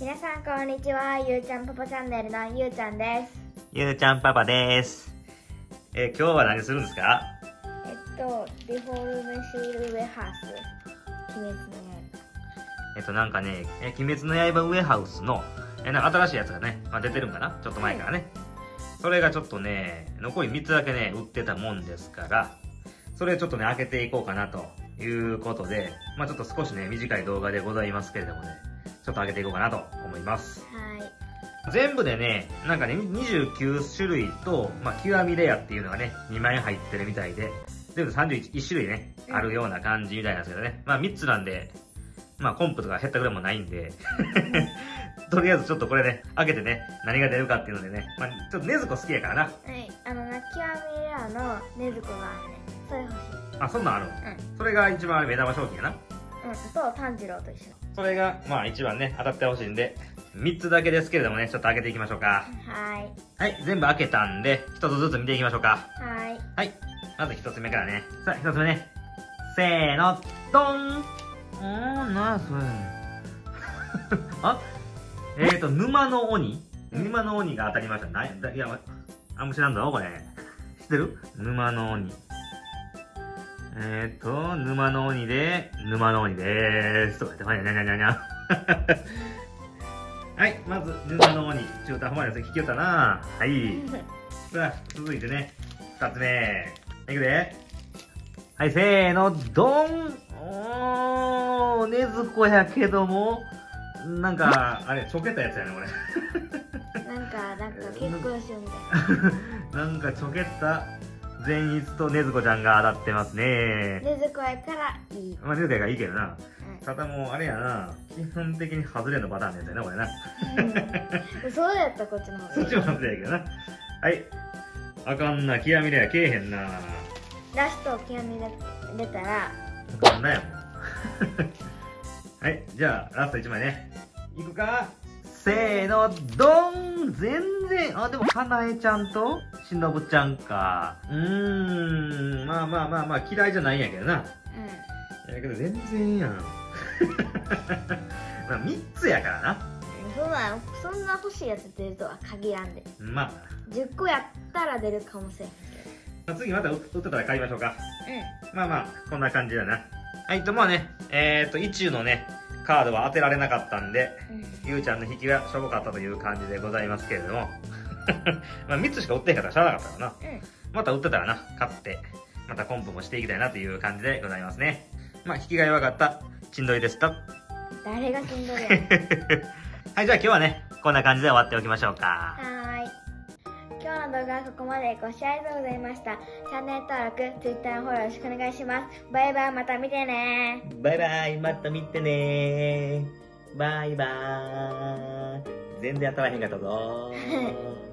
皆さんこんにちは。ゆうちゃんパパチャンネルのゆうちゃんです。ゆうちゃんパパです。えー今日は何するんですか？えっとリフォルメシールウェハース。鬼滅のえっとなんかね、えー鬼滅の刃ウェハウスの、えーなんか新しいやつがね、まあ、出てるんかな？ちょっと前からね。それがちょっとね、残り3つだけね、売ってたもんですから、それちょっとね、開けていこうかなということで、まあちょっと少しね、短い動画でございますけれどもね、ちょっと開けていこうかなと思います。刃はい全部でね、なんかね、29種類と、まあ、極みレアっていうのがね、2枚入ってるみたいで、全部31 1種類ね、うんあるような感じみたいなんですけどね。まあ、3つなんで、まあ、コンプとか減ったぐらいもないんで、とりあえずちょっとこれね、開けてね、何が出るかっていうのでね、まあ、ちょっとネズコ好きやからな。はいあのな極みレアのねずこがあるねそれ欲しいあ、そんなんあるうそれが一番あれ目玉商品やな。んうんそう炭治郎と一緒それが、まあ、一番ね、当たってほしいんで、3つだけですけれどもね、ちょっと開けていきましょうか。はいはい、全部開けたんで、1つずつ見ていきましょうか。はいはい。まず一つ目からね。さあ、一つ目ね。せーの、ドンうーん、な あ、それ。あえーと、沼の鬼沼の鬼が当たりました。ないや、あんま知らんぞ、これ。知ってる？沼の鬼。えーと、沼の鬼で、沼の鬼でーす。とか言って、にゃにゃにゃにゃ。はい、まず、沼の鬼。中途半端なやつ聞きよったな。はい。さあ、続いてね、二つ目。いくで。はい、せーの、ドンおー、ねずこやけども、なんか、あれ、ちょけたやつやね、これ。なんかなんか 結婚しようみたいな なんかちょけた善逸とねずこちゃんが当たってますね。ねずこやからいい、まあ、ねずこやがいいけどな。うただもう、あれやな、基本的に外れのパターンのやつやな、これな。ん、そうやったらこっちの方がそっちも外れやけどな。はい。あかんな、極みではけえへんな。ラスト極みで出たらなやもん。はい、じゃあ、ラスト1枚ね。いくか？せーの、ドン全然、あ、でも、かなえちゃんと、しのぶちゃんか。うーん、まあまあまあまあ、嫌いじゃないんやけどな。うやけど、全然やん。まあ、3つやからな。んそんなそんな欲しいやつ出るとは限らんでまあ、10個やったら出るかもしれんけまあ次また売ってたら買いましょうか。どまあまあ、こんな感じだな。はい、と、まあね、えっ、ー、と、一中のね、カードは当てられなかったんで、うん、うんゆうちゃんの引きはしょぼかったという感じでございますけれども まあ3つしか売ってへんかったらしゃあなかったからな。うん。また売ってたらな買ってまたコンプもしていきたいなという感じでございますね。まあ引きが弱かった。ちんどいでした誰がしんどい はいじゃあ今日はねこんな感じで終わっておきましょうか。はーい。今日の動画はここまでご視聴ありがとうございました。チャンネル登録 Twitter のフォローよろしくお願いします。バイバイまた見てね。バイバイまた見てね。バイバイ。全然当たらへんかったぞ